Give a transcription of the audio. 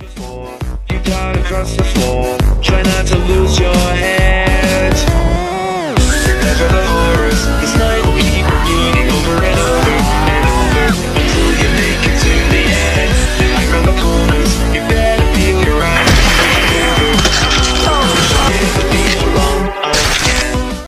before. You gotta dress the floor.